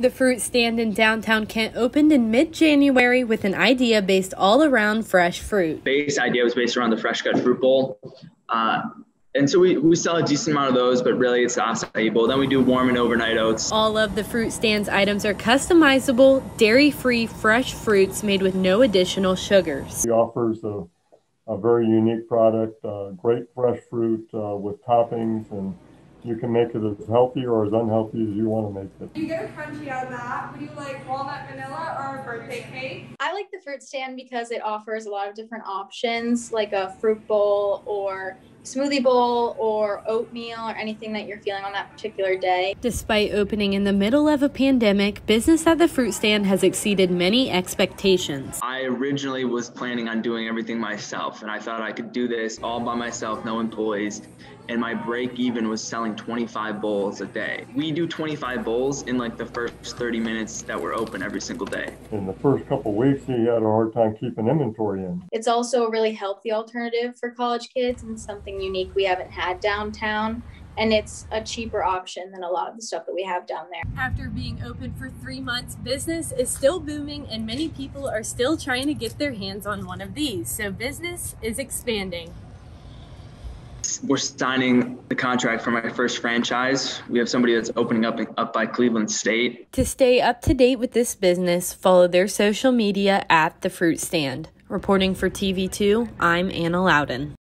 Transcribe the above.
The fruit stand in downtown Kent opened in mid January with an idea based all around fresh fruit. Base idea was based around the fresh cut fruit bowl. Uh, and so we, we sell a decent amount of those, but really it's the acai bowl. Then we do warm and overnight oats. All of the fruit stand's items are customizable, dairy free, fresh fruits made with no additional sugars. He offers a, a very unique product, uh, great fresh fruit uh, with toppings, and you can make it as healthy or as unhealthy as you want to make it. You get a crunchy out of that. Would you like walnut vanilla or a birthday cake? I like the fruit stand because it offers a lot of different options, like a fruit bowl or smoothie bowl or oatmeal or anything that you're feeling on that particular day. Despite opening in the middle of a pandemic, business at the fruit stand has exceeded many expectations. I originally was planning on doing everything myself, and I thought I could do this all by myself, no employees. And my break even was selling 25 bowls a day. We do 25 bowls in like the first 30 minutes that we're open every single day. In the first couple weeks, he had a hard time keeping inventory in. It's also a really healthy alternative for college kids and something unique we haven't had downtown and it's a cheaper option than a lot of the stuff that we have down there. After being open for three months, business is still booming and many people are still trying to get their hands on one of these. So business is expanding. We're signing the contract for my first franchise. We have somebody that's opening up up by Cleveland State. To stay up to date with this business, follow their social media at The Fruit Stand. Reporting for TV2, I'm Anna Louden.